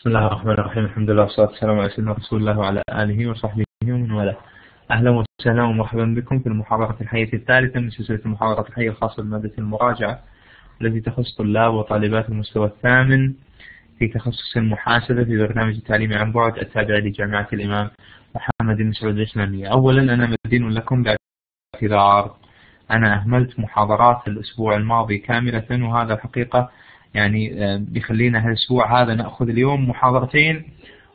بسم الله الرحمن الرحيم. الحمد لله والصلاة والسلام على سيدنا رسول الله وعلى آله وصحبه ومن والاه. أهلا وسهلا ومرحبا بكم في المحاضرة الحية الثالثة من سلسلة المحاضرات الحية الخاصة بمادة المراجعة التي تخص طلاب وطالبات المستوى الثامن في تخصص المحاسبة في برنامج التعليم عن بعد التابع لجامعة الإمام محمد بن سعود الإسلامية. أولا أنا مدين لكم باعتذار. أنا أهملت محاضرات الأسبوع الماضي كاملة وهذا الحقيقة يعني آه، بيخلينا هالأسبوع هذا نأخذ اليوم محاضرتين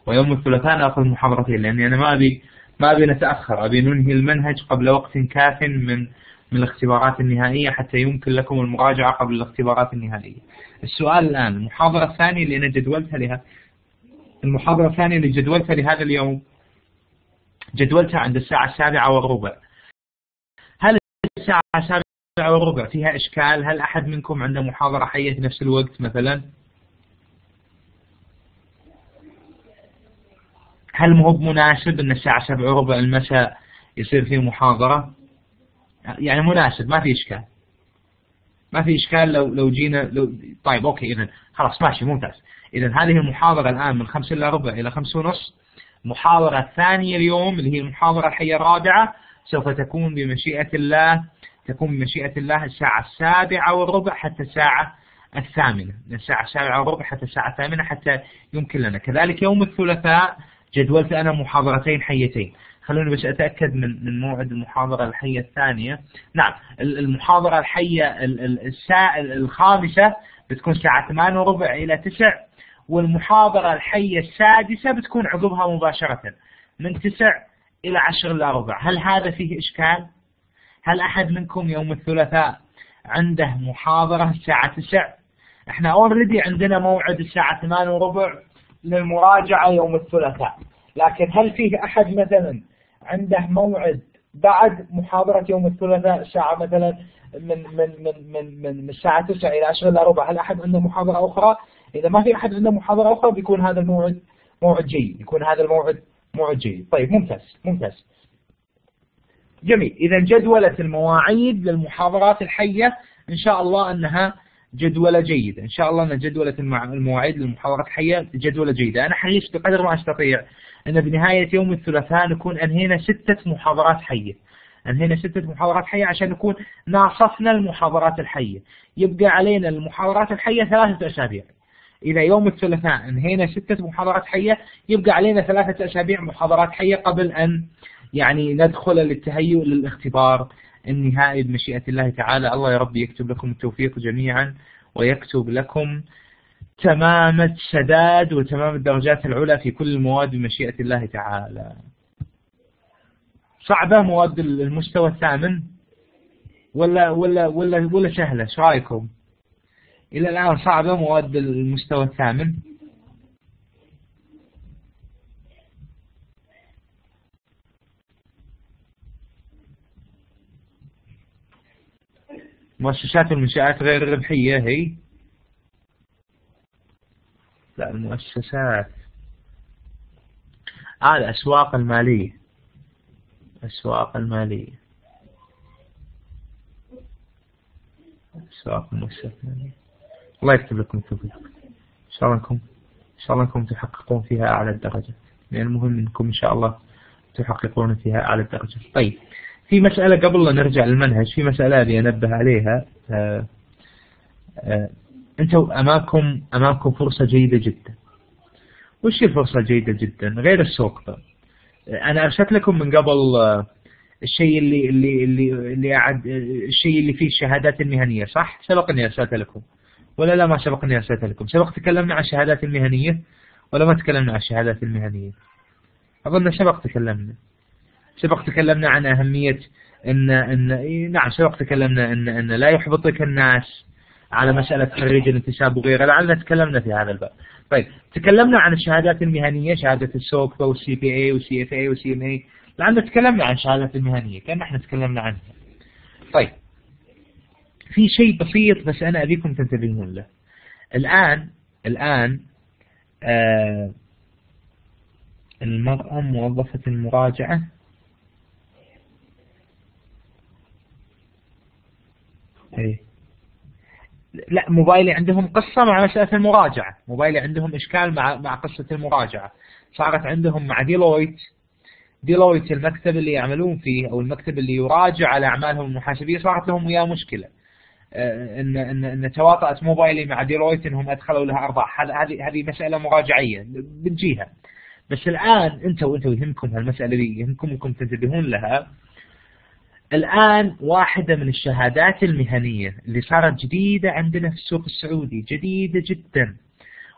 ويوم الثلاثاء نأخذ محاضرتين لأني أنا ما أبي ما أبي نتأخر أبي ننهي المنهج قبل وقت كاف من من الاختبارات النهائية حتى يمكن لكم المراجعة قبل الاختبارات النهائية. السؤال الآن المحاضرة الثانية اللي أنا جدولتها لها المحاضرة الثانية اللي جدولتها لهذا اليوم جدولتها عند الساعة السابعة والربع. هل الساعة السابعة ساعة وربع فيها إشكال هل أحد منكم عنده محاضرة حية في نفس الوقت مثلا؟ هل مو مناسب أن الساعة سبعة وربع المساء يصير في محاضرة؟ يعني مناسب ما في إشكال. ما في إشكال لو لو جينا لو طيب أوكي إذا خلاص ماشي ممتاز. إذا هذه المحاضرة الآن من خمسة إلا ربع إلى خمسة ونص. محاضرة الثانية اليوم اللي هي المحاضرة الحية الرابعة سوف تكون بمشيئة الله تكون بمشيئة الله الساعة السابعة والربع حتى الساعة الثامنة. من الساعة السابعة والربع حتى الساعة الثامنة حتى يمكن لنا. كذلك يوم الثلاثاء جدولت أنا محاضرتين حيتين. خلوني بس أتأكد من من موعد المحاضرة الحية الثانية. نعم المحاضرة الحية الساعة الخامسة بتكون الساعة 8 وربع إلى 9 والمحاضرة الحية السادسة بتكون عقبها مباشرة من 9 إلى 10 إلا ربع هل هذا فيه إشكال؟ هل أحد منكم يوم الثلاثاء عنده محاضرة الساعة 9 إحنا اوريدي عندنا موعد الساعة 8 وربع للمراجعة يوم الثلاثاء. لكن هل فيه أحد مثلا عنده موعد بعد محاضرة يوم الثلاثاء الساعة مثلا من من من من من, الساعة 9 إلى 10 إلا ربع؟ هل أحد عنده محاضرة أخرى؟ إذا ما في أحد عنده محاضرة أخرى بيكون هذا الموعد موعد جيد يكون هذا الموعد موعد جيد. طيب ممتاز ممتاز. جميل. إذا جدولة المواعيد للمحاضرات الحية إن شاء الله أنها جدولة جيدة. إن شاء الله أن جدولة المواعيد للمحاضرات الحية جدولة جيدة. أنا حريص بقدر ما أستطيع أن بنهاية يوم الثلاثاء نكون أنهينا ستة محاضرات حية. أنهينا ستة محاضرات حية عشان نكون ناصفنا المحاضرات الحية. يبقى علينا المحاضرات الحية ثلاثة أسابيع. إذا يوم الثلاثاء أنهينا ستة محاضرات حية يبقى علينا ثلاثة أسابيع محاضرات حية قبل أن يعني ندخل للتهيؤ للاختبار النهائي بمشيئة الله تعالى. الله يا رب يكتب لكم التوفيق جميعا ويكتب لكم تمام السداد وتمام الدرجات العلى في كل المواد بمشيئة الله تعالى. صعبة مواد المستوى الثامن؟ ولا ولا ولا ولا سهلة إيش رأيكم؟ إلى الآن صعبة مواد المستوى الثامن؟ مؤسسات المنشآت غير الربحية هي؟ لا المؤسسات. آه الأسواق المالية. الأسواق المالية. أسواق المؤسسات المالية. الله يكتب لكم التوفيق. إن شاء الله أنكم إن شاء الله أنكم تحققون فيها أعلى الدرجة لأن المهم أنكم إن شاء الله تحققون فيها أعلى الدرجة طيب. في مسألة قبل لا نرجع للمنهج في مسألة أبي أنبه عليها. آه آه أنتم أمامكم أمامكم فرصة جيدة جدا. وش الفرصة جيدة جدا؟ غير السوق أنا أرسلت لكم من قبل آه الشيء اللي اللي اللي اللي أعد الشيء اللي فيه الشهادات المهنية صح؟ سبقني أرسلت لكم. ولا لا ما سبقني أرسلت لكم. سبق تكلمنا عن الشهادات المهنية ولا ما تكلمنا عن الشهادات المهنية؟ أظن سبق تكلمنا. سبق تكلمنا عن أهمية أن أن نعم سبق تكلمنا أن أن لا يحبطك الناس على مسألة خريج الانتساب وغيرها لعلنا تكلمنا في هذا الباب. طيب تكلمنا عن الشهادات المهنية شهادة ال SOCPA وال CPA وال CFA وال CMA لعلنا تكلمنا عن الشهادات المهنية كأن إحنا تكلمنا عنها. طيب في شيء بسيط بس أنا أبيكم تنتبهون له. الآن الآن آه المرأة موظفة المراجعة إيه. لا موبايلي عندهم قصة مع مسألة المراجعة. موبايلي عندهم إشكال مع مع قصة المراجعة. صارت عندهم مع Deloitte. Deloitte المكتب اللي يعملون فيه أو المكتب اللي يراجع على أعمالهم المحاسبية صارت لهم وياه مشكلة. آه، إن إن إن تواطأت موبايلي مع Deloitte إنهم أدخلوا لها ارباح هذه هذه مسألة مراجعية بنجيها بس الآن أنتم وأنتم يهمكم هالمسألة دي يهمكم أنكم تنتبهون لها. الآن واحدة من الشهادات المهنية اللي صارت جديدة عندنا في السوق السعودي جديدة جدا.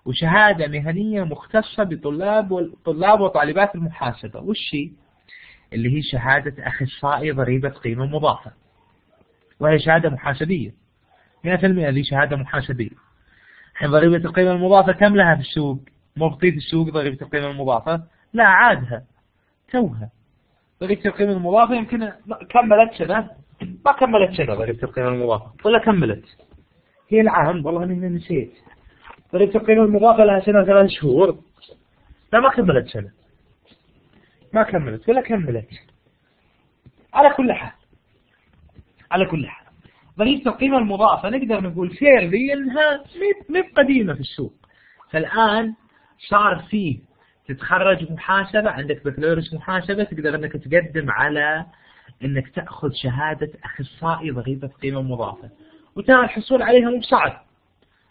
وشهادة مهنية مختصة بطلاب وطلاب وطالبات المحاسبة. وش؟ اللي هي شهادة أخصائي ضريبة قيمة مضافة. وهي شهادة محاسبية. 100% هذه شهادة محاسبية. الحين ضريبة القيمة المضافة كم لها في السوق؟ مبطي في السوق ضريبة القيمة المضافة؟ لا عادها. توها. ضريبة القيمة المضافة يمكن كملت سنة ما كملت سنة ضريبة القيمة المضافة ولا كملت. هي العام والله إني نسيت. ضريبة القيمة المضافة لها سنة ثلاث شهور. لا ما كملت سنة ما كملت ولا كملت. على كل حال. على كل حال. ضريبة القيمة المضافة نقدر نقول فيرلي انها مي قديمة في السوق. فالآن صار فيه تتخرج محاسبة عندك بكالوريوس محاسبة تقدر إنك تقدم على إنك تأخذ شهادة أخصائي ضريبة قيمة مضافة. وترى الحصول عليها مو بصعب.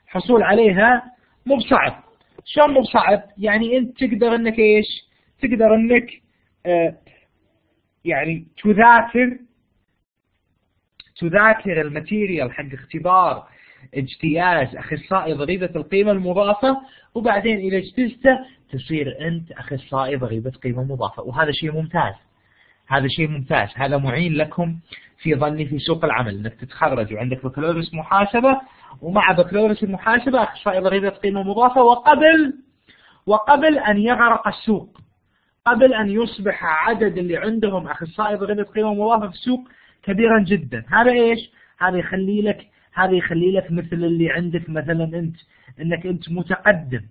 الحصول عليها مو بصعب. شلون مو بصعب؟ يعني أنت تقدر إنك إيش؟ تقدر إنك آه يعني تذاكر تذاكر الماتيريال حق اختبار اجتياز أخصائي ضريبة القيمة المضافة وبعدين اذا اجتزته تصير أنت أخصائي ضريبة قيمة مضافة وهذا شيء ممتاز. هذا شيء ممتاز. هذا معين لكم في ظني في سوق العمل إنك تتخرج وعندك بكالوريوس محاسبة ومع بكالوريوس المحاسبة أخصائي ضريبة قيمة مضافة وقبل وقبل أن يغرق السوق قبل أن يصبح عدد اللي عندهم أخصائي ضريبة قيمة مضافة في السوق كبيرا جدا. هذا إيش؟ هذا يخلي لك هذا يخلي لك مثل اللي عندك مثلا أنت إنك أنت متقدم.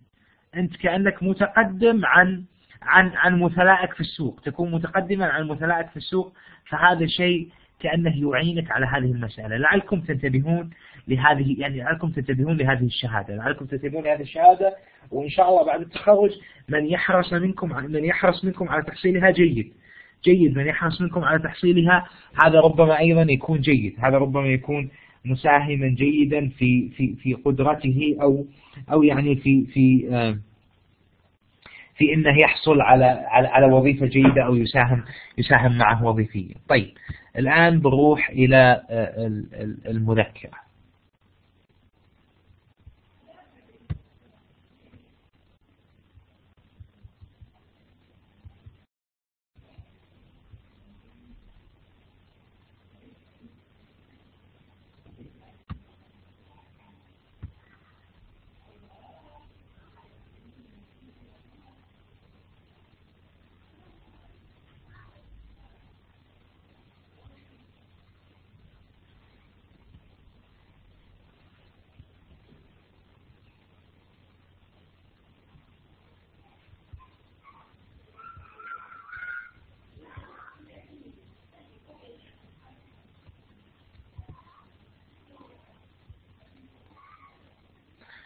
انت كأنك متقدم عن عن عن مثلائك في السوق. تكون متقدما عن مثلائك في السوق فهذا شيء كأنه يعينك على هذه المسألة. لعلكم تنتبهون لهذه يعني لعلكم تنتبهون لهذه الشهادة. لعلكم تنتبهون لهذه الشهادة وإن شاء الله بعد التخرج من يحرص منكم من يحرص منكم على تحصيلها جيد. جيد من يحرص منكم على تحصيلها هذا ربما أيضا يكون جيد. هذا ربما يكون مساهما جيدا في في في قدرته أو أو يعني في في آه، في إنه يحصل على على على وظيفة جيدة أو يساهم يساهم معه وظيفيا. طيب الآن بروح إلى آه، المذكرة.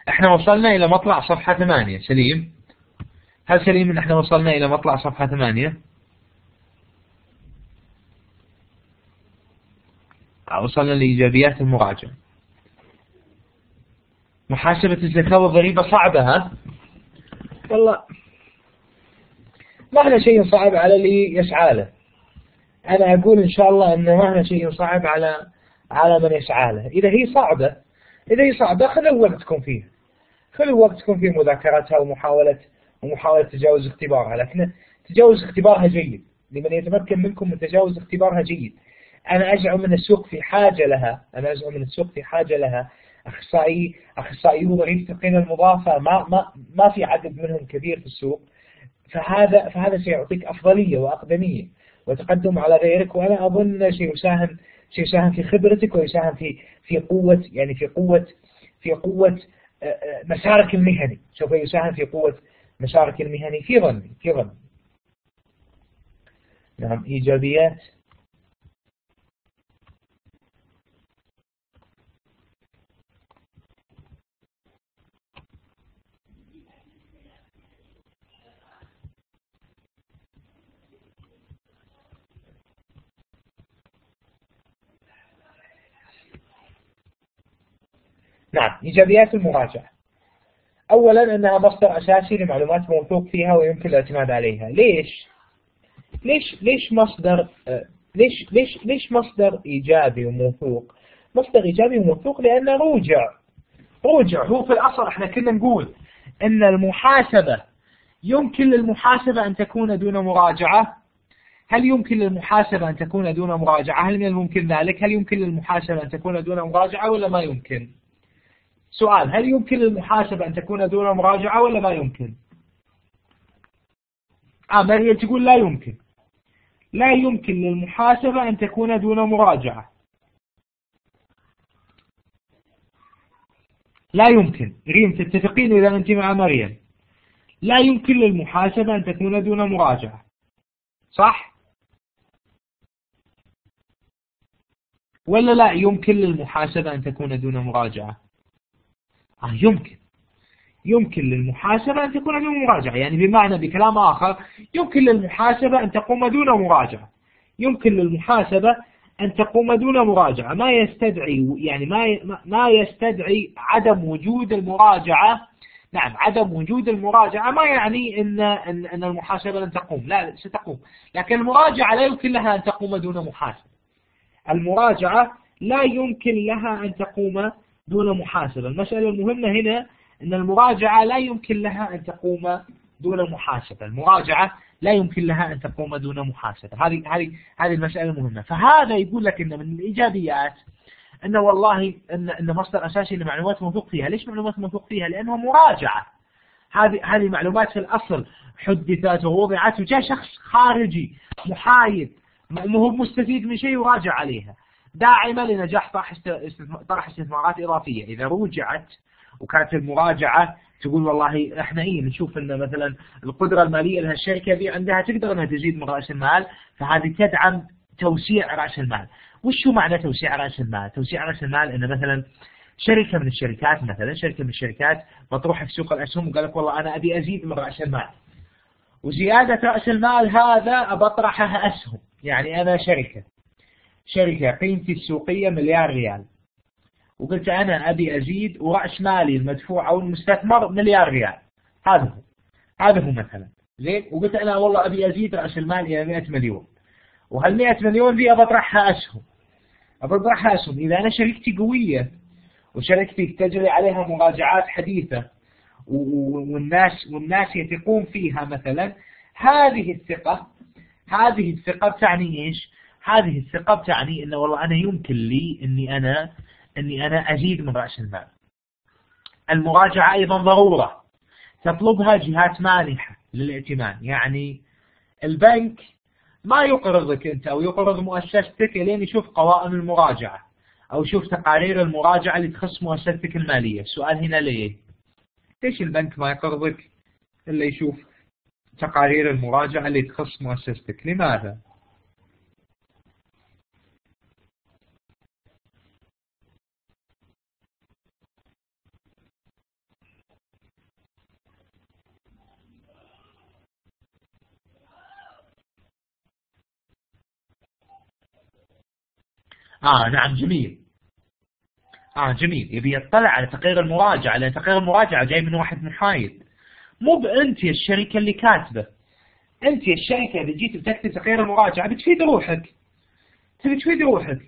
إحنا وصلنا إلى مطلع صفحة ثمانية. سليم. هل سليم إن إحنا وصلنا إلى مطلع صفحة ثمانية؟ وصلنا لإيجابيات المراجعة. محاسبة الزكاة والضريبة صعبة ها؟ والله ما هنا شيء صعب على اللي يسعى له. أنا أقول إن شاء الله أنه ما هنا شيء صعب على على من يسعى له. إذا هي صعبة إذا هي صعبة خلوا وقتكم فيها. خلوا وقتكم في مذاكرتها ومحاولة ومحاولة تجاوز اختبارها لكن تجاوز اختبارها جيد لمن يتمكن منكم من تجاوز اختبارها جيد أنا أزعم من السوق في حاجة لها. أنا أزعم من السوق في حاجة لها. أخصائي أخصائيون ضريبة القيمة المضافة. ما ما ما في عدد منهم كبير في السوق. فهذا فهذا سيعطيك أفضلية وأقدمية وتقدم على غيرك. وأنا أظن سيساهم سيساهم في خبرتك ويساهم في في قوة يعني في قوة في قوة مسارك المهني. سوف يساهم في قوة مسارك المهني في ظني في ظني. نعم إيجابيات. نعم إيجابيات المراجعة. أولا أنها مصدر أساسي لمعلومات موثوق فيها ويمكن الاعتماد عليها. ليش؟ ليش ليش مصدر ليش ليش ليش مصدر إيجابي وموثوق؟ مصدر إيجابي وموثوق لأنه روجع. روجع. هو في الأصل إحنا كنا نقول أن المحاسبة يمكن للمحاسبة أن تكون دون مراجعة؟ هل يمكن للمحاسبة أن تكون دون مراجعة؟ هل من الممكن ذلك؟ هل يمكن للمحاسبة أن تكون دون مراجعة ولا ما يمكن؟ سؤال هل يمكن للمحاسبة أن تكون دون مراجعة ولا ما يمكن؟ آه مريم تقول لا يمكن. لا يمكن للمحاسبة أن تكون دون مراجعة. لا يمكن. ريم تتفقين إذا أنت مع مريم. لا يمكن للمحاسبة أن تكون دون مراجعة. صح؟ ولا لا يمكن للمحاسبة أن تكون دون مراجعة؟ آه يمكن. يمكن للمحاسبة أن تكون دون مراجعة. يعني بمعنى بكلام آخر يمكن للمحاسبة أن تقوم دون مراجعة. يمكن للمحاسبة أن تقوم دون مراجعة. ما يستدعي يعني ما ما يستدعي عدم وجود المراجعة. نعم عدم وجود المراجعة ما يعني أن أن, أن المحاسبة لن تقوم. لا ستقوم. لكن المراجعة لا يمكن لها أن تقوم دون محاسبة. المراجعة لا يمكن لها أن تقوم دون محاسبة. المسألة المهمة هنا أن المراجعة لا يمكن لها أن تقوم دون محاسبة. المراجعة لا يمكن لها أن تقوم دون محاسبة. هذه هذه هذه المسألة المهمة. فهذا يقول لك أن من الإيجابيات أن والله أن أن مصدر أساسي لمعلومات موثوق فيها. ليش معلومات موثوق فيها؟ لأنها مراجعة. هذه هذه معلومات في الأصل حدثت ووضعت وجاء شخص خارجي محايد ما هو مستفيد من شيء وراجع عليها. داعمة لنجاح طرح استثمارات إضافية. إذا رجعت وكانت المراجعة تقول والله إحنا إيه نشوف إن مثلا القدرة المالية لهالشركة ذي عندها تقدر إنها تزيد من رأس المال فهذه تدعم توسيع رأس المال. وش هو معنى توسيع رأس المال؟ توسيع رأس المال إن مثلا شركة من الشركات مثلا شركة من الشركات مطروحة في سوق الأسهم وقال لك والله أنا أبي أزيد من رأس المال. وزيادة رأس المال هذا أبطرحها أسهم. يعني أنا شركة. شركة قيمتي السوقية مليار ريال. وقلت أنا أبي أزيد ورأس مالي المدفوع أو المستثمر مليار ريال. هذا هو. هذا هو مثلا. زين؟ وقلت أنا والله أبي أزيد رأس المال إلى 100 مليون. وهال 100 مليون ذي أبطرحها أسهم. أبطرحها أسهم. إذا أنا شركتي قوية وشركتي تجري عليها مراجعات حديثة والناس والناس يثقون فيها مثلا هذه الثقة هذه الثقة تعني إيش؟ هذه الثقة تعني إنه والله أنا يمكن لي إني أنا إني أنا ازيد من رأس المال. المراجعة أيضا ضرورة تطلبها جهات مانحة للائتمان، يعني البنك ما يقرضك أنت أو يقرض مؤسستك لين يشوف قوائم المراجعة أو يشوف تقارير المراجعة اللي تخص مؤسستك المالية، السؤال هنا ليه؟ ليش البنك ما يقرضك إلا يشوف تقارير المراجعة اللي تخص مؤسستك لماذا؟ آه نعم جميل. آه جميل. يبي يطلع على تقرير المراجعة لأن تقرير المراجعة جاي من واحد محايد مو بأنت يا الشركة اللي كاتبة. أنت يا الشركة إذا جيت بتكتب تقرير المراجعة بتفيد روحك. تبي تفيد روحك.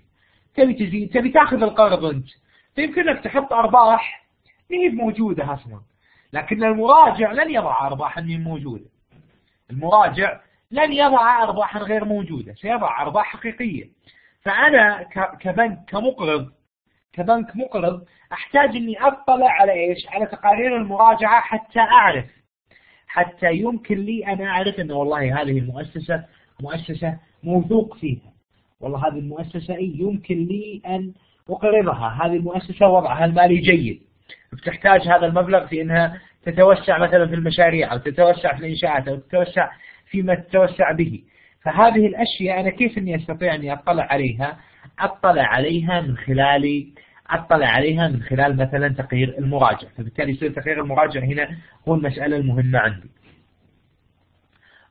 تبي تزيد تبي تاخذ القرض أنت. فيمكنك تحط أرباح. ما هي موجودة أصلا. لكن المراجع لن يضع أرباحا من موجودة. المراجع لن يضع أرباحا غير موجودة. سيضع أرباح حقيقية. فأنا كبنك كمقرض كبنك مقرض أحتاج أني أطلع على إيش؟ على تقارير المراجعة حتى أعرف. حتى يمكن لي أن أعرف أن والله هذه المؤسسة مؤسسة موثوق فيها. والله هذه المؤسسة يمكن لي أن أقرضها. هذه المؤسسة وضعها المالي جيد. بتحتاج هذا المبلغ في أنها تتوسع مثلا في المشاريع أو تتوسع في الإنشاءات أو تتوسع فيما تتوسع به. فهذه الأشياء أنا كيف أني أستطيع أني أطلع عليها؟ أطلع عليها من خلال أطلع عليها من خلال مثلا تقرير المراجع فبالتالي يصير تقرير المراجع هنا هو المسألة المهمة عندي.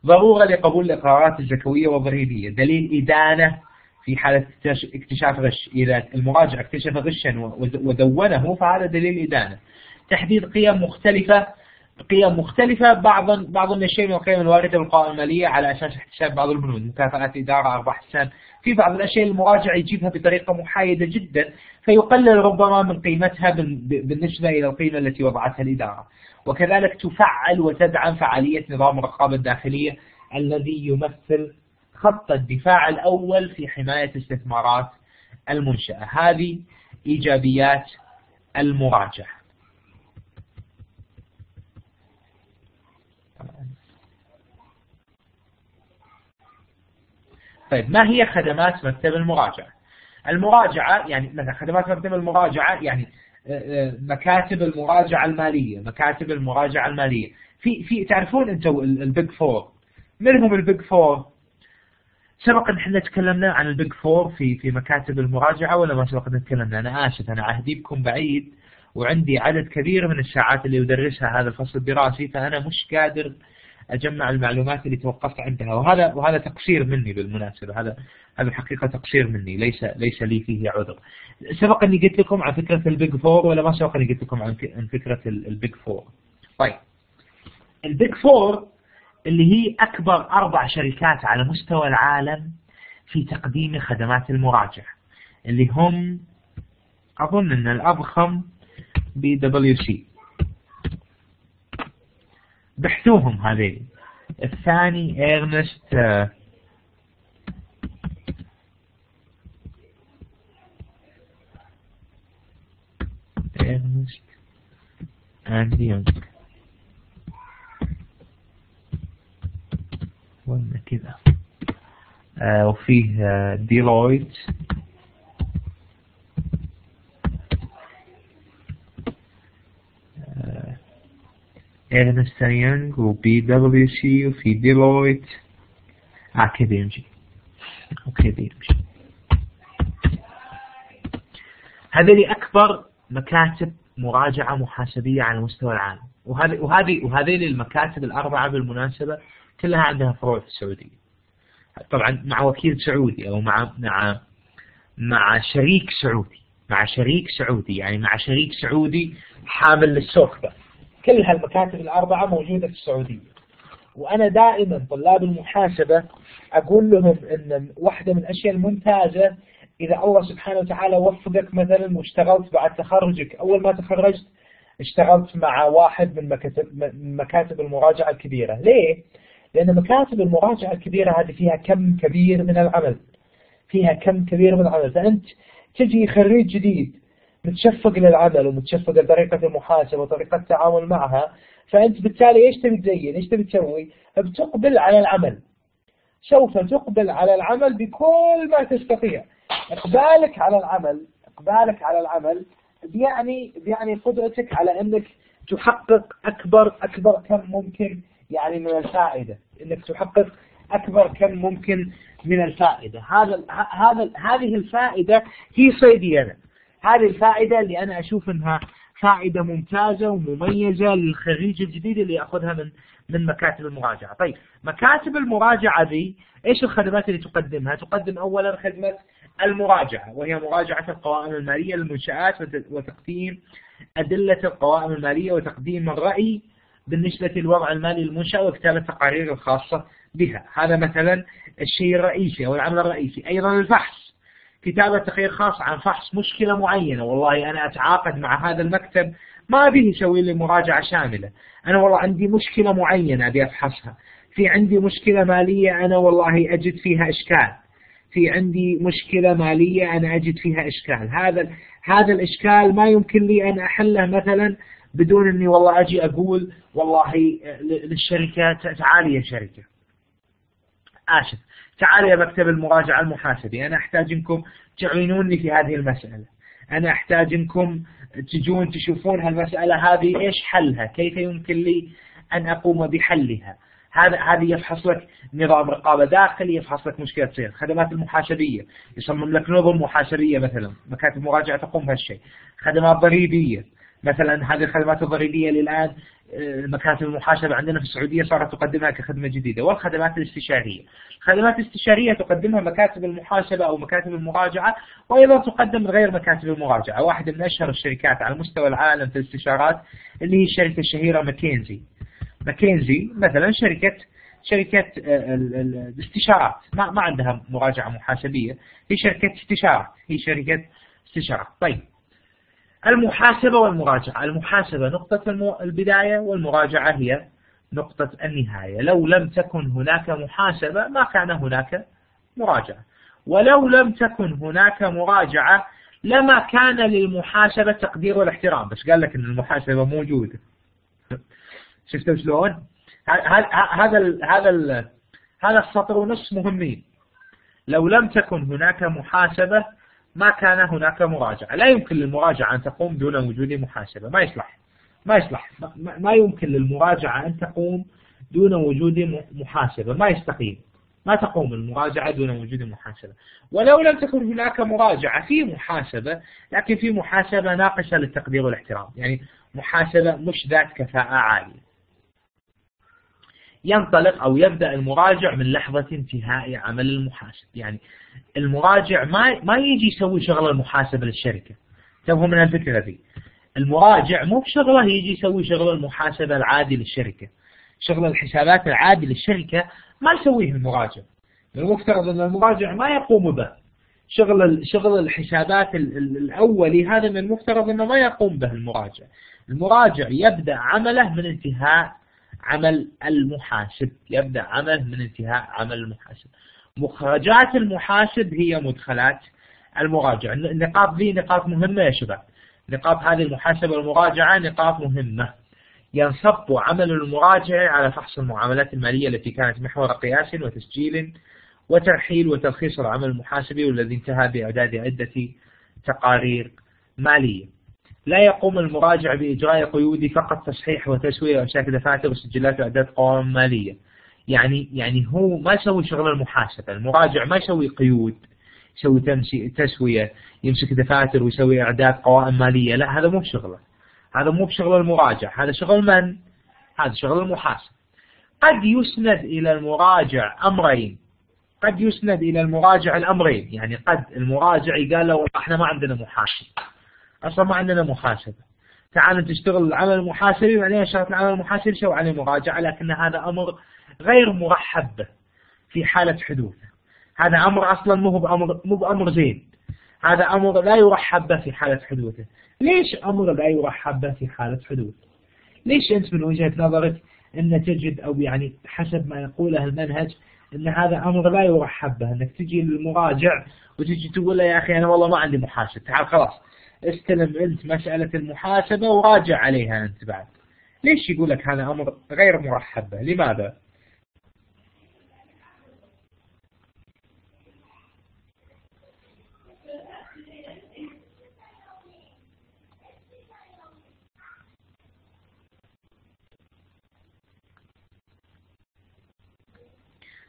ضرورة لقبول القرارات الزكوية والضريبية. دليل إدانة في حالة اكتشاف غش. إذا المراجع اكتشف غشا ودونه فهذا دليل إدانة. تحديد قيم مختلفة قيم مختلفة. بعضا بعض من الشيء من القيم الواردة بالقوائم المالية على أساس احتساب بعض البنود. مكافآت إدارة أرباح السنة في بعض الأشياء المراجع يجيبها بطريقة محايدة جدا فيقلل ربما من قيمتها بالنسبة إلى القيمة التي وضعتها الإدارة. وكذلك تفعل وتدعم فعالية نظام الرقابة الداخلية الذي يمثل خط الدفاع الأول في حماية استثمارات المنشأة. هذه إيجابيات المراجعة. طيب ما هي خدمات مكتب المراجعة؟ المراجعة يعني مثلا خدمات مكتب المراجعة يعني آه، آه، مكاتب المراجعة المالية مكاتب المراجعة المالية. في في تعرفون أنتم ال Big Four من هم ال Big Four سبق ان إحنا تكلمنا عن ال Big Four في في مكاتب المراجعة ولا ما سبق ان تكلمنا؟ أنا آسف أنا عهدي بكم بعيد وعندي عدد كبير من الساعات اللي يدرسها هذا الفصل الدراسي فأنا مش قادر أجمع المعلومات اللي توقفت عندها. وهذا وهذا تقصير مني بالمناسبة. هذا هذا الحقيقة تقصير مني. ليس ليس لي فيه عذر. سبق أني قلت لكم عن فكرة ال Big Four ولا ما سبق أني قلت لكم عن فكرة ال Big Four. طيب. ال Big Four اللي هي أكبر أربع شركات على مستوى العالم في تقديم خدمات المراجعه اللي هم أظن إن الأضخم بي دبليو سي. بحثوهم هذين الثاني Ernst Ernst and Young. وين كذا؟ آه وفيه آه Deloitte. Ernst Young وبي وفي Deloitte وكذا يمشي هذه أكبر مكاتب مراجعة محاسبية على مستوى العالم. وهذه وهذه وهذه المكاتب الأربعة بالمناسبة كلها عندها فروع في السعودية. طبعا مع وكيل سعودي أو مع مع مع شريك سعودي. مع شريك سعودي. يعني مع شريك سعودي حامل للسوكبة كل هالمكاتب الأربعة موجودة في السعودية. وأنا دائما طلاب المحاسبة أقول لهم أن واحدة من الأشياء الممتازة إذا الله سبحانه وتعالى وفقك مثلا واشتغلت بعد تخرجك أول ما تخرجت اشتغلت مع واحد من مكاتب, المراجعة الكبيرة. ليه؟ لأن مكاتب المراجعة الكبيرة هذه فيها كم كبير من العمل. فيها كم كبير من العمل. فأنت تجي خريج جديد متشفق للعمل ومتشفق لطريقة المحاسبة وطريقة التعامل معها فأنت بالتالي إيش تبي تزين؟ إيش تبي تسوي؟ بتقبل على العمل. سوف تقبل على العمل بكل ما تستطيع. إقبالك على العمل إقبالك على العمل بيعني بيعني قدرتك على أنك تحقق أكبر أكبر كم ممكن يعني من الفائدة. أنك تحقق أكبر كم ممكن من الفائدة. هذا هذا هذه الفائدة هي صيدي أنا هذه الفائدة اللي أنا أشوف أنها فائدة ممتازة ومميزة للخريج الجديد اللي يأخذها من من مكاتب المراجعة. طيب مكاتب المراجعة ذي إيش الخدمات اللي تقدمها؟ تقدم أولا خدمة المراجعة وهي مراجعة القوائم المالية للمنشآت وتقديم أدلة القوائم المالية وتقديم الرأي بالنسبة للوضع المالي للمنشأة وكتابة التقارير الخاصة بها. هذا مثلا الشيء الرئيسي أو العمل الرئيسي. أيضا الفحص كتابة تقرير خاص عن فحص مشكلة معينة. والله أنا أتعاقد مع هذا المكتب ما أبيه يسوي لي مراجعة شاملة. أنا والله عندي مشكلة معينة أبي أفحصها. في عندي مشكلة مالية أنا والله أجد فيها إشكال. في عندي مشكلة مالية أنا أجد فيها إشكال. هذا هذا الإشكال ما يمكن لي أن أحله مثلا بدون أني والله أجي أقول والله للشركة تعالي يا شركة. آسف. تعال يا مكتب المراجعة المحاسبي أنا أحتاج أنكم تعينوني في هذه المسألة. أنا أحتاج أنكم تجون تشوفون هالمسألة هذه إيش حلها؟ كيف يمكن لي أن أقوم بحلها؟ هذا هذه يفحص لك نظام رقابة داخلي يفحص لك مشكلة تصير خدمات المحاسبية يصمم لك نظم محاسبية مثلا. مكاتب مراجعة تقوم بهالشيء. خدمات ضريبية مثلا هذه الخدمات الضريبية اللي الآن المكاتب المحاسبة عندنا في السعودية صارت تقدمها كخدمة جديدة والخدمات الاستشارية. الخدمات الاستشارية تقدمها مكاتب المحاسبة أو مكاتب المراجعة وأيضا تقدم غير مكاتب المراجعة. واحدة من أشهر الشركات على مستوى العالم في الاستشارات اللي هي الشركة الشهيرة ماكينزي ماكينزي مثلا شركة شركة آه، الاستشارات. ما, ما عندها مراجعة محاسبية هي شركة استشارات هي شركة استشارات طيب. المحاسبة والمراجعة. المحاسبة نقطة البداية والمراجعة هي نقطة النهاية. لو لم تكن هناك محاسبة ما كان هناك مراجعة. ولو لم تكن هناك مراجعة لما كان للمحاسبة تقدير والاحترام. بس قال لك إن المحاسبة موجودة. شفتوا شلون؟ هذا هذا هذا السطر ونص مهمين. لو لم تكن هناك محاسبة ما كان هناك مراجعة. لا يمكن للمراجعة أن تقوم دون وجود محاسبة. ما يصلح. ما يصلح. ما يمكن للمراجعة أن تقوم دون وجود محاسبة. ما يستقيم. ما تقوم المراجعة دون وجود محاسبة. ولو لم تكن هناك مراجعة في محاسبة لكن في محاسبة ناقصة للتقدير والاحترام يعني محاسبة مش ذات كفاءة عالية. ينطلق أو يبدأ المراجع من لحظة انتهاء عمل المحاسب. يعني المراجع ما ما يجي يسوي شغل المحاسبة للشركة. تفهم من الفكرة دي المراجع مو بشغلة يجي يسوي شغل المحاسبة العادي للشركة. شغل الحسابات العادي للشركة ما يسويه المراجع. المفترض أن المراجع ما يقوم به. شغل شغل الحسابات الأولي هذا من المفترض أنه ما يقوم به المراجع. المراجع يبدأ عمله من انتهاء عمل المحاسب يبدأ عمله من انتهاء عمل المحاسب. مخرجات المحاسب هي مدخلات المراجع النقاط ذي نقاط مهمة يا شباب. نقاط هذه المحاسبة والمراجعة نقاط مهمة. ينصب عمل المراجع على فحص المعاملات المالية التي كانت محور قياس وتسجيل وترحيل وتلخيص العمل المحاسبي والذي انتهى بإعداد عدة تقارير مالية. لا يقوم المراجع بإجراء قيود فقط تصحيح وتسوية وإمساك دفاتر وسجلات وإعداد قوائم مالية. يعني يعني هو ما يسوي شغل المحاسبة المراجع ما يسوي قيود يسوي تسوية يمسك دفاتر ويسوي إعداد قوائم مالية لا هذا مو بشغله هذا مو بشغل المراجع هذا شغل من؟ هذا شغل المحاسب قد يسند إلى المراجع أمرين. قد يسند إلى المراجع الأمرين. يعني قد المراجع قال له إحنا ما عندنا محاسب أصلا ما عندنا محاسبة. تعال تشتغل العمل المحاسبي بعدين اشتغلت العمل المحاسبي سوي عليه؟ مراجعة لكن هذا أمر غير مرحب به في حالة حدوثه. هذا أمر أصلا مو بأمر مو بأمر زين. هذا أمر لا يرحب به في حالة حدوثه. ليش أمر لا يرحب به في حالة حدوثه؟ ليش أنت من وجهة نظرك أن تجد أو يعني حسب ما يقوله المنهج أن هذا أمر لا يرحب به؟ أنك تجي للمراجع وتجي تقول له يا أخي أنا والله ما عندي محاسب تعال خلاص. استلم أنت مسألة المحاسبة وراجع عليها أنت بعد. ليش يقول لك هذا أمر غير مرحب به؟ لماذا؟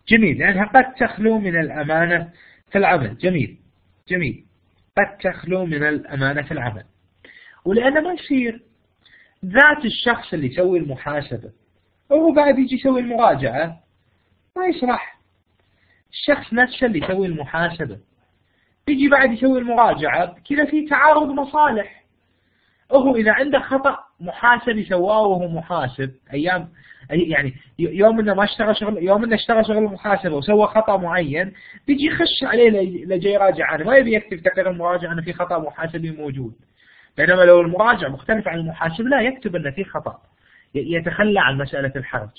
جميل لأنها قد تخلو من الأمانة في العمل. جميل جميل. قد تخلو من الأمانة في العمل. ولأنه ما يصير ذات الشخص اللي يسوي المحاسبة وهو بعد يجي يسوي المراجعة ما يشرح. الشخص نفسه اللي يسوي المحاسبة يجي بعد يسوي المراجعة كذا في تعارض مصالح. هو إذا عنده خطأ محاسب سواه وهو محاسب. أيام يعني يوم إنه ما اشتغل شغل يوم إنه اشتغل شغل المحاسبه وسوى خطأ معين بيجي يخش عليه لجي يراجع عنه. ما يبي يكتب تقرير المراجع إنه في خطأ محاسبي موجود. بينما لو المراجع مختلف عن المحاسب لا يكتب إنه في خطأ. يتخلى عن مسألة الحرج.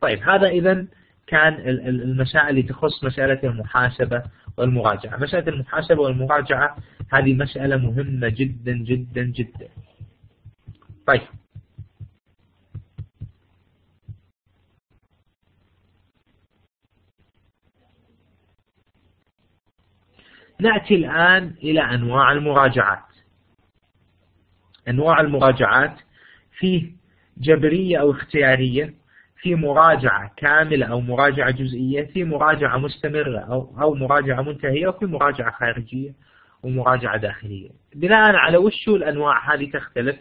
طيب هذا اذا كان المسائل اللي تخص مسألة المحاسبة والمراجعة. مسألة المحاسبة والمراجعة هذه مسألة مهمة جدا جدا جدا. طيب. نأتي الآن إلى أنواع المراجعات. أنواع المراجعات فيه جبرية أو اختيارية في مراجعة كاملة أو مراجعة جزئية في مراجعة مستمرة أو, أو مراجعة منتهية وفي مراجعة خارجية ومراجعة داخلية. بناء على وشو الأنواع؟ هذه تختلف.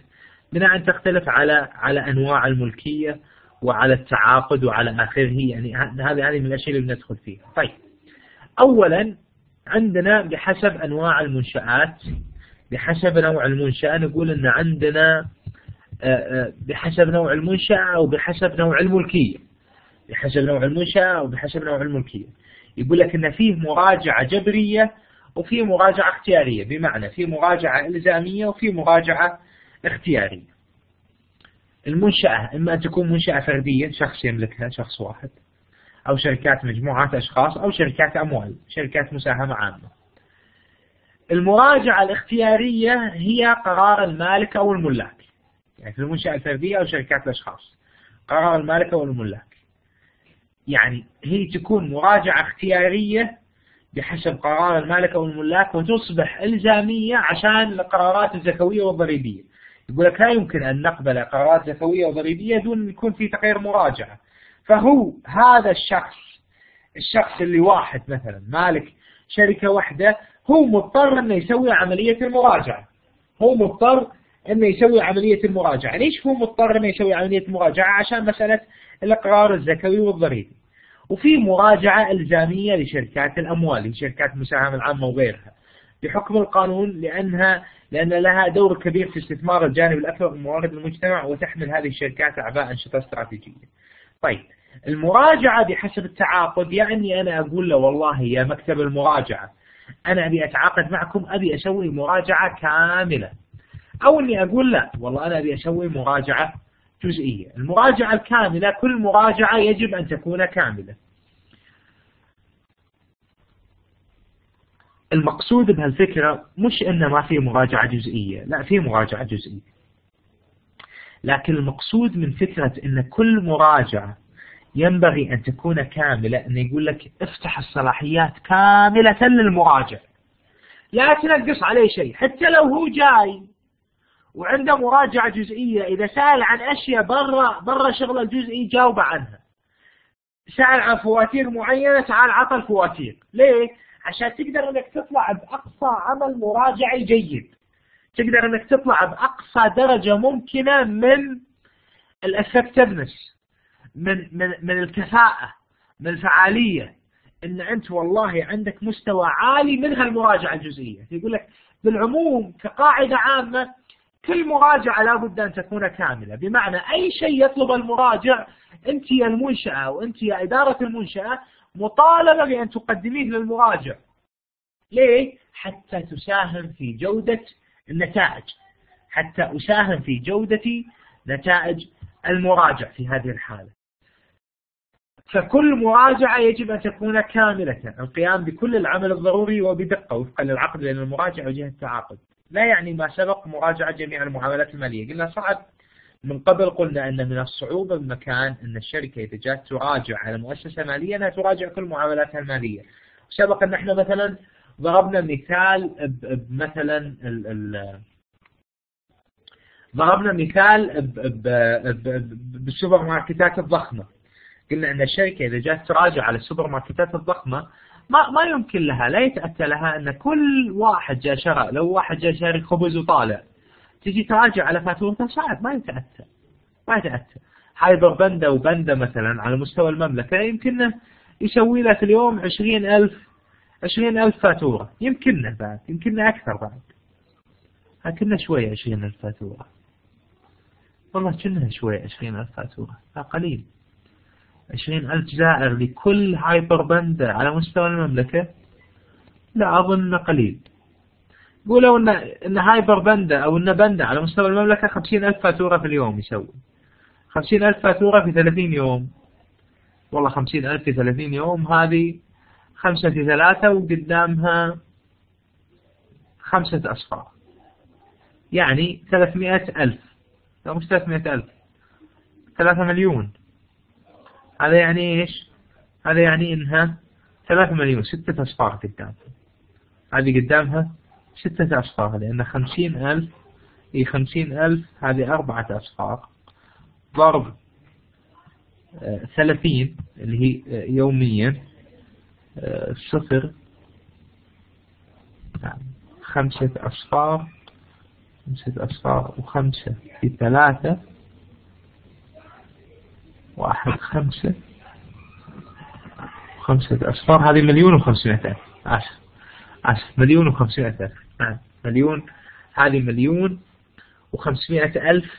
بناء تختلف على على أنواع الملكية وعلى التعاقد وعلى آخره. يعني هذه هذه من الأشياء اللي بندخل فيها. طيب. أولا عندنا بحسب أنواع المنشآت بحسب نوع المنشأة نقول أن عندنا بحسب نوع المنشأة أو بحسب نوع الملكية. بحسب نوع المنشأة أو بحسب نوع الملكية. يقول لك أن فيه مراجعة جبرية وفي مراجعة اختيارية. بمعنى في مراجعة إلزامية وفي مراجعة اختيارية المنشأة إما أن تكون منشأة فردية شخص يملكها شخص واحد أو شركات مجموعات أشخاص أو شركات أموال شركات مساهمة عامة. المراجعة الاختيارية هي قرار المالك أو الملاك. يعني في المنشأة الفردية أو شركات الأشخاص. قرار المالك أو الملاك. يعني هي تكون مراجعة اختيارية بحسب قرار المالك أو الملاك وتصبح إلزامية عشان القرارات الزكوية والضريبية. يقول لك لا يمكن أن نقبل قرارات زكوية وضريبية دون أن يكون في تغيير مراجعة. فهو هذا الشخص الشخص اللي واحد مثلا مالك شركة واحدة هو مضطر أنه يسوي عملية المراجعة. هو مضطر أنه يسوي عملية المراجعة. ليش هو مضطر أنه يسوي عملية المراجعة؟ عشان مسألة الإقرار الزكوي والضريبي. وفي مراجعة إلزامية لشركات الأموال لشركات المساهمة العامة وغيرها. بحكم القانون لأنها لأن لها دور كبير في استثمار الجانب الأكبر من موارد المجتمع وتحمل هذه الشركات أعباء أنشطة استراتيجية. طيب المراجعة بحسب التعاقد يعني أنا أقول له والله يا مكتب المراجعة أنا أبي أتعاقد معكم أبي أسوي مراجعة كاملة. أو أني أقول لا والله أنا أبي أسوي مراجعة جزئية. المراجعة الكاملة كل مراجعة يجب أن تكون كاملة. المقصود بهالفكرة مش أن ما في مراجعة جزئية لا في مراجعة جزئية. لكن المقصود من فكرة أن كل مراجعة ينبغي أن تكون كاملة أن يقول لك افتح الصلاحيات كاملة للمراجع. لا تنقص عليه شيء حتى لو هو جاي وعنده مراجعة جزئية إذا سأل عن أشياء برا برا شغل الجزئي جاوب عنها. سأل عن فواتير معينة تعال عطى الفواتير ليه؟ عشان تقدر انك تطلع بأقصى عمل مراجعي جيد تقدر انك تطلع بأقصى درجة ممكنة من ال effectiveness من من من الكفاءة من الفعالية. إن أنت والله عندك مستوى عالي من هالمراجعة الجزئية. يقول لك بالعموم كقاعدة عامة كل مراجعة لابد أن تكون كاملة. بمعنى أي شيء يطلب المراجع أنت يا المنشأة وأنت يا إدارة المنشأة مطالبة بأن تقدميه للمراجع. ليه؟ حتى تساهم في جودة النتائج. حتى أساهم في جودة نتائج المراجع في هذه الحالة. فكل مراجعة يجب أن تكون كاملة. القيام بكل العمل الضروري وبدقة وفقا للعقد بين المراجع وجهة التعاقد. لا يعني ما سبق مراجعة جميع المعاملات المالية. قلنا صعب. من قبل قلنا أن من الصعوبة بمكان أن الشركة إذا جاءت تراجع على مؤسسة مالية أنها تراجع كل معاملاتها المالية. سبق أن إحنا مثلا ضربنا مثال مثلا ضربنا مثال بالسوبر ماركتات الضخمة. قلنا أن الشركة إذا جاءت تراجع على السوبر ماركتات الضخمة ما ما يمكن لها لا يتأتى لها أن كل واحد جاء شرى لو واحد جاء شاري خبز وطالع. تجي تراجع على فاتورته صعب ما يتأتى ما يتأتى هايبر بندا وبندا مثلا على مستوى المملكة يمكن يسوي في اليوم عشرين ألف عشرين ألف فاتورة. يمكننا بعد يمكننا أكثر بعد. كنا شوية عشرين ألف فاتورة. والله كنا شوية عشرين ألف فاتورة. قليل. عشرين ألف زائر لكل هايبر بندا على مستوى المملكة؟ لا أظن قليل. قولوا ان إن هايبر بندا أو إن بندا على مستوى المملكة 50000 فاتورة في اليوم يسوي. 50000 فاتورة في 30 يوم. والله 50000 في 30 يوم هذه خمسة في ثلاثة وقدامها خمسة أصفار. يعني 300 ألف. لا مش 300 ألف. 3 مليون. هذا يعني إيش؟ هذا يعني إنها 3 مليون ستة أصفار قدامها. هذه قدامها ستة أصفار لأن خمسين ألف هي خمسين ألف هذه أربعة أصفار ضرب آه، ثلاثين اللي هي آه، يوميا آه، صفر. خمسة أصفار خمسة أصفار وخمسة في ثلاثة. واحد خمسة. خمسة أصفار هذه مليون وخمسمائة ألف. آسف آسف مليون وخمسمائة ألف. نعم مليون. هذه مليون وخمسمائة ألف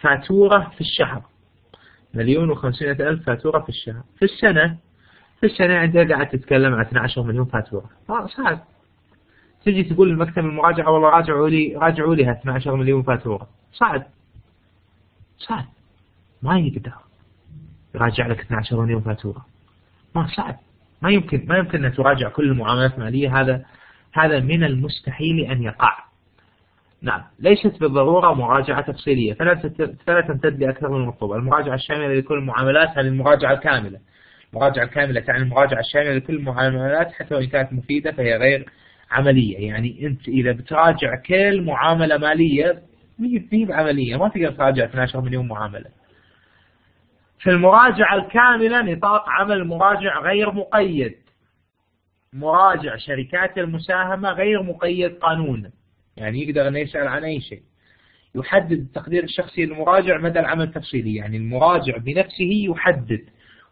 فاتورة في الشهر. مليون وخمسمائة ألف فاتورة في الشهر. في السنة في السنة أنت قاعد تتكلم عن 12 مليون فاتورة. صعب. تجي تقول لمكتب المراجعة والله راجعوا لي راجعوا لي 12 مليون فاتورة. صعب. صعب. ما يقدر يراجع لك 12 مليون فاتورة. ما صعب. ما يمكن ما يمكن أن تراجع كل المعاملات المالية. هذا هذا من المستحيل أن يقع. نعم ليست بالضرورة مراجعة تفصيلية. فلا تمتد لأكثر من المطلوب المراجعة الشاملة لكل المعاملات هذه المراجعة الكاملة. المراجعة الكاملة تعني المراجعة الشاملة لكل المعاملات حتى وإن كانت مفيدة فهي غير عملية. يعني أنت إذا بتراجع كل معاملة مالية مي عملية ما تقدر تراجع 12 مليون معاملة. في المراجعة الكاملة نطاق عمل المراجع غير مقيد. مراجع شركات المساهمة غير مقيد قانونا يعني يقدر أن يسأل عن أي شيء. يحدد التقدير الشخصي للمراجع مدى العمل التفصيلي. يعني المراجع بنفسه يحدد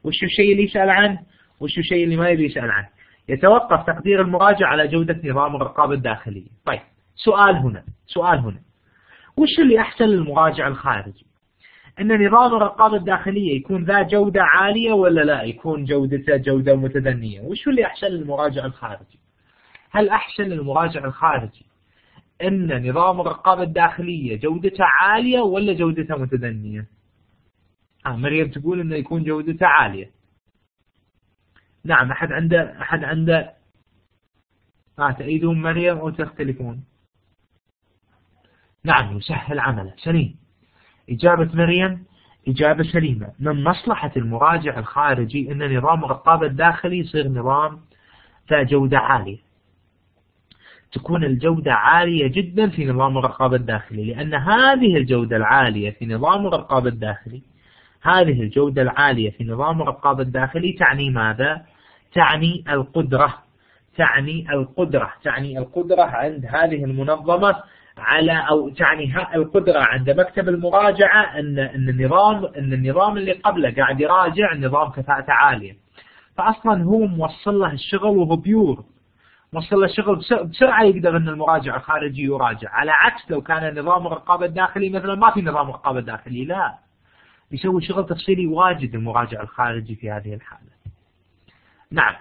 وش الشيء اللي يسأل عنه وش الشيء اللي ما يبي يسأل عنه. يتوقف تقدير المراجع على جودة نظام الرقابة الداخلية. طيب سؤال هنا سؤال هنا. وش اللي أحسن للمراجع الخارجي؟ أن نظام الرقابة الداخلية يكون ذا جودة عالية ولا لا؟ يكون جودته جودة متدنية. وش اللي أحسن للمراجع الخارجي؟ هل أحسن للمراجع الخارجي أن نظام الرقابة الداخلية جودته عالية ولا جودته متدنية؟ آه مريم تقول أنه يكون جودته عالية. نعم أحد عنده أحد عنده. آه تأيدون مريم أو تختلفون؟ نعم يسهل عمله. سليم إجابة مريم إجابة سليمة من مصلحة المراجع الخارجي أن نظام الرقابة الداخلي يصير نظام ذا جودة عالية تكون الجودة عالية جدا في نظام الرقابة الداخلي لأن هذه الجودة العالية في نظام الرقابة الداخلي هذه الجودة العالية في نظام الرقابة الداخلي تعني ماذا؟ تعني القدرة تعني القدرة تعني القدرة عند هذه المنظمة على أو تعني القدرة عند مكتب المراجعة أن أن النظام أن النظام اللي قبله قاعد يراجع نظام كفاءته عالية. فأصلا هو موصل له الشغل وهو بيور. موصل له الشغل بسرعة يقدر أن المراجع الخارجي يراجع. على عكس لو كان نظام الرقابة الداخلي مثلا ما في نظام رقابة داخلي لا. يسوي شغل تفصيلي واجد المراجع الخارجي في هذه الحالة. نعم.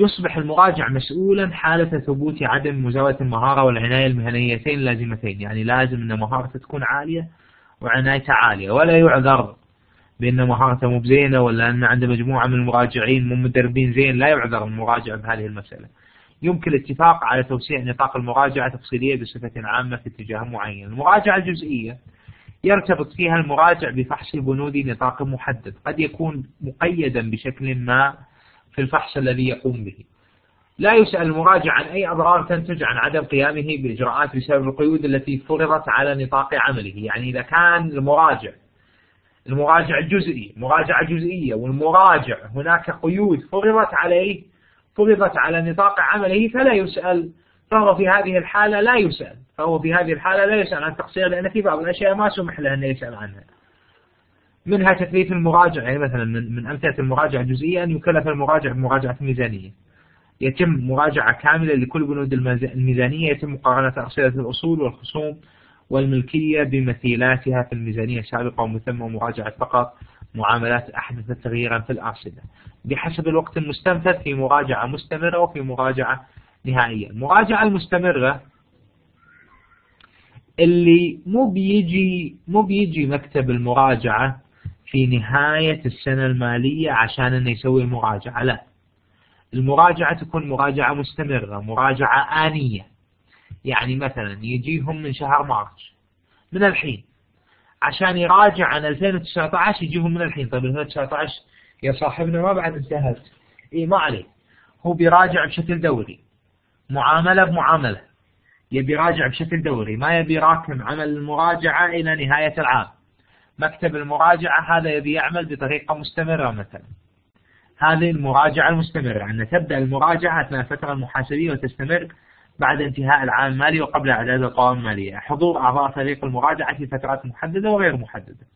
يصبح المراجع مسؤولا حالة ثبوت عدم مزاولة المهارة والعناية المهنيتين اللازمتين. يعني لازم أن مهارته تكون عالية وعنايته عالية. ولا يعذر بأن مهارته مو بزينة ولا أن عنده مجموعة من المراجعين مو مدربين زين. لا يعذر المراجع بهذه المسألة. يمكن الاتفاق على توسيع نطاق المراجعة تفصيلية بصفة عامة في اتجاه معين. المراجعة الجزئية يرتبط فيها المراجع بفحص بنود نطاق محدد. قد يكون مقيدا بشكل ما في الفحص الذي يقوم به. لا يسأل المراجع عن أي أضرار تنتج عن عدم قيامه بإجراءات بسبب القيود التي فرضت على نطاق عمله. يعني إذا كان المراجع المراجع الجزئي مراجعة جزئية والمراجع هناك قيود فرضت عليه فرضت على نطاق عمله فلا يسأل. فهو في هذه الحالة لا يسأل. فهو في هذه الحالة لا يسأل عن تقصير لأن في بعض الأشياء ما سمح له أن يسأل عنها. منها تكليف المراجع يعني مثلا من, من أمثلة المراجعة الجزئية أن يكلف المراجع بمراجعة الميزانية يتم مراجعة كاملة لكل بنود الميزانية يتم مقارنة أرصدة الأصول والخصوم والملكية بمثيلاتها في الميزانية السابقة ومن ثم مراجعة فقط معاملات أحدثت تغييرا في الأرصدة. بحسب الوقت المستنفذ في مراجعة مستمرة وفي مراجعة نهائية. المراجعة المستمرة اللي مو بيجي مو بيجي مكتب المراجعة في نهاية السنة المالية عشان إنه يسوي المراجعة لا. المراجعة تكون مراجعة مستمرة مراجعة آنية. يعني مثلا يجيهم من شهر مارس من الحين. عشان يراجع عن 2019 يجيهم من الحين. طيب 2019 يا صاحبنا ما بعد انتهت. اي ما عليه هو بيراجع بشكل دوري. معاملة بمعاملة. يبي يراجع بشكل دوري. ما يبي يراكم عمل المراجعة إلى نهاية العام. مكتب المراجعة هذا يبي يعمل بطريقة مستمرة مثلا. هذه المراجعة المستمرة أن تبدأ المراجعة أثناء الفترة المحاسبية وتستمر بعد انتهاء العام المالي وقبل إعداد القوائم المالية. حضور أعضاء فريق المراجعة في فترات محددة وغير محددة.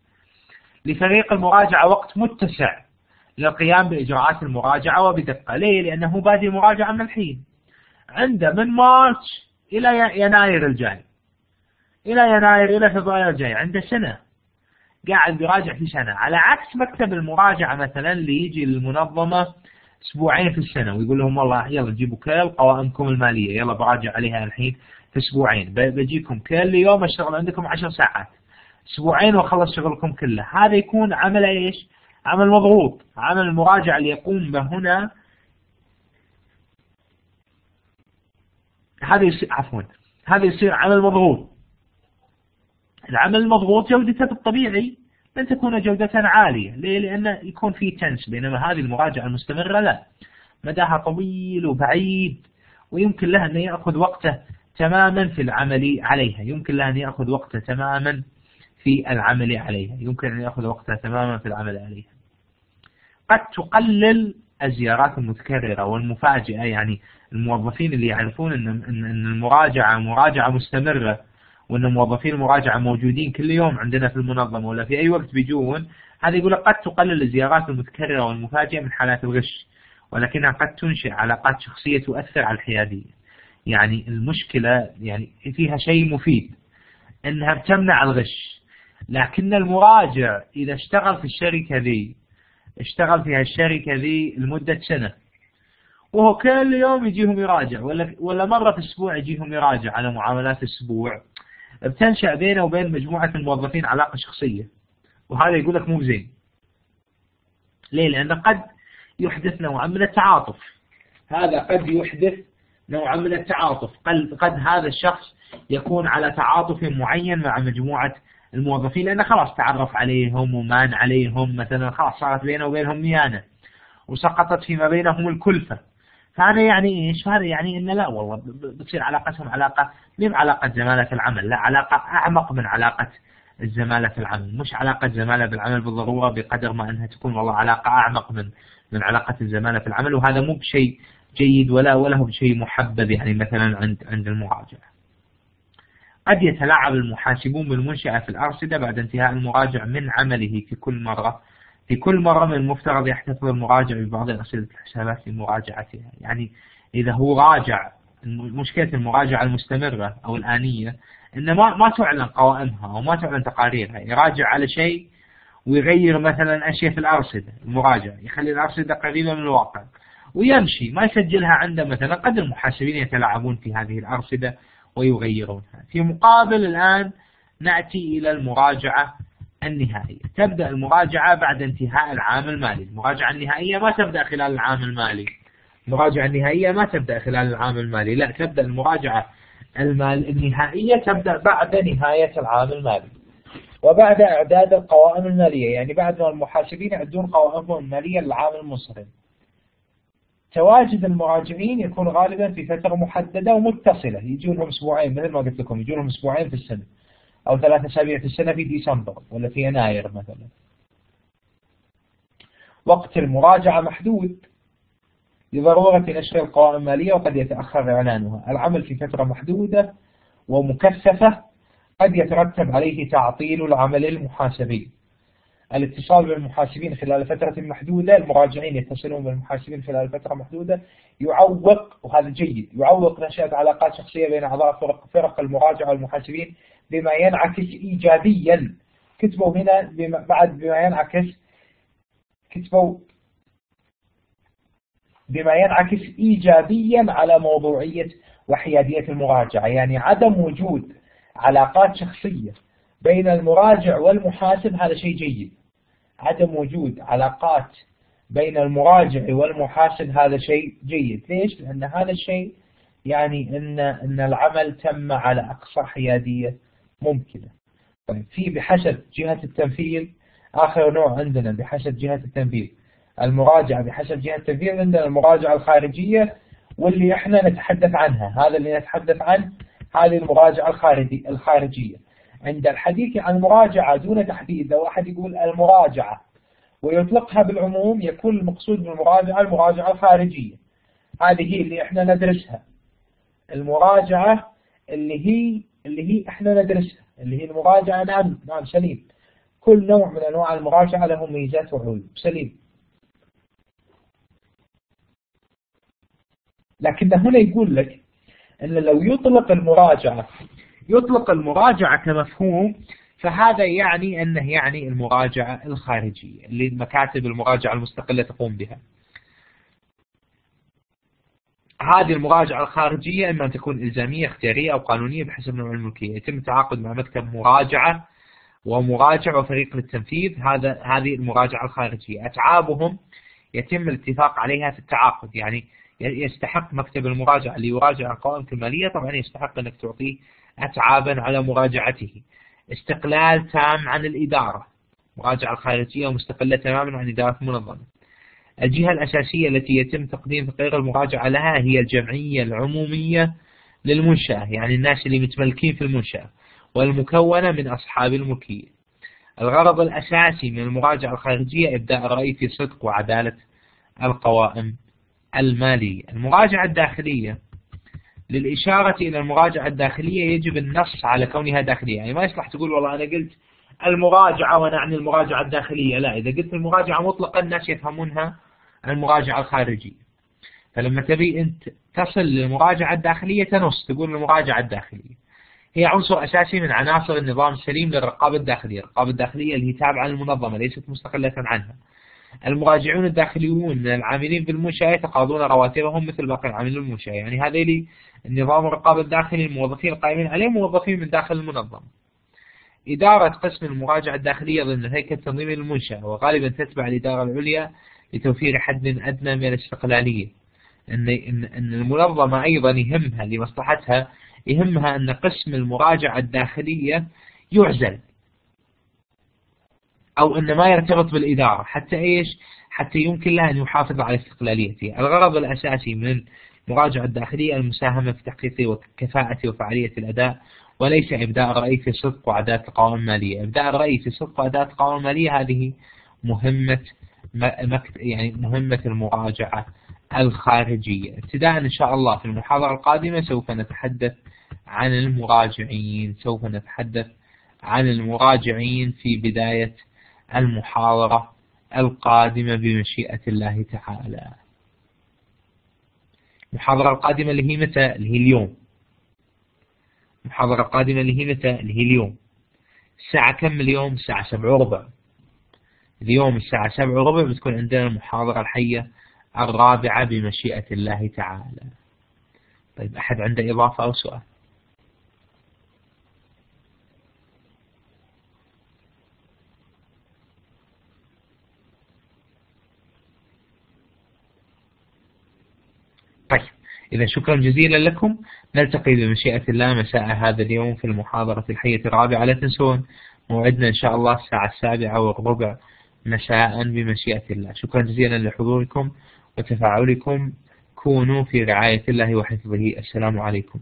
لفريق المراجعة وقت متسع للقيام بإجراءات المراجعة وبدقة. ليه؟ لأنه بادي مراجعة من الحين. عنده من مارس إلى يناير الجاي إلى يناير إلى فبراير الجاي عنده سنة. قاعد يراجع في سنة. على عكس مكتب المراجعة مثلا اللي يجي للمنظمة أسبوعين في السنة ويقول لهم والله يلا جيبوا كل قوائمكم المالية يلا براجع عليها الحين في أسبوعين. بجيكم كل يوم أشتغل عندكم عشر ساعات. أسبوعين وأخلص شغلكم كله. هذا يكون عمل إيش؟ عمل مضغوط. عمل المراجعة اللي يقوم به هنا. هذا يصير عفوا. هذا يصير عمل مضغوط. العمل المضغوط جودته بالطبيعي لن تكون جودة عالية. ليه؟ لأن يكون في تنس بينما هذه المراجعة المستمرة لا. مداها طويل وبعيد ويمكن له أن يأخذ وقته تماما في العمل عليها. يمكن له أن يأخذ وقته تماما في العمل عليها. يمكن أن يأخذ وقته تماما في العمل عليها. قد تقلل الزيارات المتكررة والمفاجئة. يعني الموظفين اللي يعرفون أن المراجعة مراجعة مستمرة وأن موظفين المراجعة موجودين كل يوم عندنا في المنظمة ولا في أي وقت بيجون هذا يقول قد تقلل الزيارات المتكررة والمفاجئة من حالات الغش ولكنها قد تنشئ علاقات شخصية تؤثر على الحيادية. يعني المشكلة يعني فيها شيء مفيد إنها بتمنع الغش. لكن المراجع إذا اشتغل في الشركة ذي اشتغل في هالشركة ذي لمدة سنة وهو كل يوم يجيهم يراجع ولا ولا مرة في الأسبوع يجيهم يراجع على معاملات الأسبوع. بتنشأ بينه وبين مجموعة الموظفين علاقة شخصية. وهذا يقول لك مو زين. ليه؟ لأنه قد يحدث نوعا من التعاطف. هذا قد يحدث نوعا من التعاطف. قد, قد هذا الشخص يكون على تعاطف معين مع مجموعة الموظفين لأنه خلاص تعرف عليهم ومان عليهم مثلا خلاص صارت بينه وبينهم ميانة وسقطت فيما بينهم الكلفة. فهذا يعني إيش؟ هذا يعني إنه لا والله بتصير علاقتهم علاقة مو علاقة زمالة العمل، لا علاقة أعمق من علاقة الزمالة في العمل، مش علاقة زمالة بالعمل بالضرورة بقدر ما إنها تكون والله علاقة أعمق من من علاقة الزمالة في العمل وهذا مو بشيء جيد ولا ولا هو بشيء محبب يعني مثلا عند عند المراجعة. قد يتلاعب المحاسبون بالمنشأة في الأرصدة بعد انتهاء المراجع من عمله في كل مرة في كل مرة من المفترض يحتفظ المراجع ببعض أسئلة الحسابات لمراجعتها. يعني إذا هو راجع مشكلة المراجعة المستمرة أو الآنية إن ما ما تعلن قوائمها أو ما تعلن تقاريرها. يراجع على شيء ويغير مثلا أشياء في الأرصدة المراجع يخلي الأرصدة قريبة من الواقع. ويمشي. ما يسجلها عنده مثلا قد المحاسبين يتلاعبون في هذه الأرصدة ويغيرونها. في مقابل الآن نأتي إلى المراجعة النهائية. تبدأ المراجعة بعد انتهاء العام المالي. المراجعة النهائية ما تبدأ خلال العام المالي. المراجعة النهائية ما تبدأ خلال العام المالي. لا تبدأ المراجعة المال النهائية تبدأ بعد نهاية العام المالي. وبعد إعداد القوائم المالية. يعني بعد ما المحاسبين يعدون قوائمهم المالية للعام المنصرم تواجد المراجعين يكون غالبا في فترة محددة ومتصلة. يجون لهم أسبوعين مثل ما قلت لكم يجون لهم أسبوعين في السنة. أو ثلاثة أسابيع في السنة في ديسمبر ولا في يناير مثلا. وقت المراجعة محدود. لضرورة نشر القوائم المالية وقد يتأخر إعلانها. العمل في فترة محدودة ومكثفة قد يترتب عليه تعطيل العمل المحاسبي. الاتصال بالمحاسبين خلال فترة محدودة المراجعين يتصلون بالمحاسبين خلال فترة محدودة. يعوق وهذا جيد يعوق نشأة علاقات شخصية بين أعضاء فرق, فرق المراجعة والمحاسبين بما ينعكس إيجابيا. كتبوا هنا بما بعد بما ينعكس كتبوا بما ينعكس إيجابيا على موضوعية وحيادية المراجعة. يعني عدم وجود علاقات شخصية بين المراجع والمحاسب هذا شيء جيد. عدم وجود علاقات بين المراجع والمحاسب هذا شيء جيد. ليش؟ لأن هذا الشيء يعني أن, أن العمل تم على أقصى حيادية ممكنة. طيب في بحسب جهة التنفيذ آخر نوع عندنا بحسب جهة التنفيذ. المراجعة بحسب جهة التنفيذ عندنا المراجعة الخارجية واللي إحنا نتحدث عنها. هذا اللي نتحدث عنه هذه المراجعة الخارجية. عند الحديث عن المراجعة دون تحديد. لو أحد يقول المراجعة ويطلقها بالعموم يكون المقصود بالمراجعة المراجعة الخارجية. هذه هي اللي إحنا ندرسها. المراجعة اللي هي اللي هي إحنا ندرسها اللي هي المراجعة نعم نعم سليم. كل نوع من أنواع المراجعة له ميزات وعيوب. سليم. لكن هنا يقول لك أن لو يطلق المراجعة يطلق المراجعة كمفهوم فهذا يعني أنه يعني المراجعة الخارجية اللي مكاتب المراجعة المستقلة تقوم بها. هذه المراجعة الخارجية إما أن تكون إلزامية اختيارية أو قانونية بحسب نوع الملكية. يتم التعاقد مع مكتب مراجعة ومراجع وفريق للتنفيذ. هذا هذه المراجعة الخارجية. أتعابهم يتم الاتفاق عليها في التعاقد. يعني يستحق مكتب المراجعة اللي يراجع القوائم المالية طبعا يستحق أنك تعطيه أتعابا على مراجعته. استقلال تام عن الإدارة. مراجعة الخارجية مستقلة تماما عن إدارة المنظمة الجهة الأساسية التي يتم تقديم تقرير المراجعة لها هي الجمعية العمومية للمنشأة يعني الناس اللي متملكين في المنشأة والمكونة من أصحاب الملكية الغرض الأساسي من المراجعة الخارجية إبداء الرأي في صدق وعدالة القوائم المالية. المراجعة الداخلية للإشارة إلى المراجعة الداخلية يجب النص على كونها داخلية. يعني ما يصلح تقول والله أنا قلت المراجعة ونعني المراجعة الداخلية. لا إذا قلت المراجعة مطلقا الناس يفهمونها المراجعة الخارجية. فلما تبي أنت تصل للمراجعة الداخلية تنص تقول المراجعة الداخلية. هي عنصر أساسي من عناصر النظام السليم للرقابة الداخلية. الرقابة الداخلية اللي هي تابعة للمنظمة ليست مستقلة عنها. المراجعون الداخليون من العاملين بالمنشأة يتقاضون رواتبهم مثل باقي العاملين بالمنشأة يعني هذه النظام الرقابة الداخلي الموظفين القائمين عليه موظفين من داخل المنظمة. إدارة قسم المراجعة الداخلية ضمن الهيكل التنظيمي للمنشأة وغالبا تتبع الإدارة العليا لتوفير حد أدنى من الاستقلالية. أن أن المنظمة أيضا يهمها لمصلحتها يهمها أن قسم المراجعة الداخلية يعزل. أو أن ما يرتبط بالإدارة حتى إيش؟ حتى يمكن لها أن يحافظ على استقلاليته. الغرض الأساسي من المراجعة الداخلية المساهمة في تحقيق وكفاءة وفعالية الأداء وليس إبداء الرأي في صدق وعدالة القوائم المالية. إبداء الرأي في صدق وعدالة القوائم المالية هذه مهمة يعني مهمة المراجعة الخارجية. ابتداء إن شاء الله في المحاضرة القادمة سوف نتحدث عن المراجعين سوف نتحدث عن المراجعين في بداية المحاضرة القادمة بمشيئة الله تعالى. المحاضرة القادمة اللي هي متى؟ اللي هي اليوم. المحاضرة القادمة اللي هي متى؟ اللي هي اليوم. الساعة كم اليوم؟ الساعة سبع وربع. اليوم الساعة سبع وربع بتكون عندنا المحاضرة الحية الرابعة بمشيئة الله تعالى. طيب أحد عنده إضافة أو سؤال طيب إذا شكرا جزيلا لكم. نلتقي بمشيئة الله مساء هذا اليوم في المحاضرة الحية الرابعة. لا تنسون موعدنا إن شاء الله الساعة السابعة والربع مساء بمشيئة الله. شكرا جزيلا لحضوركم وتفاعلكم. كونوا في رعاية الله وحفظه. السلام عليكم.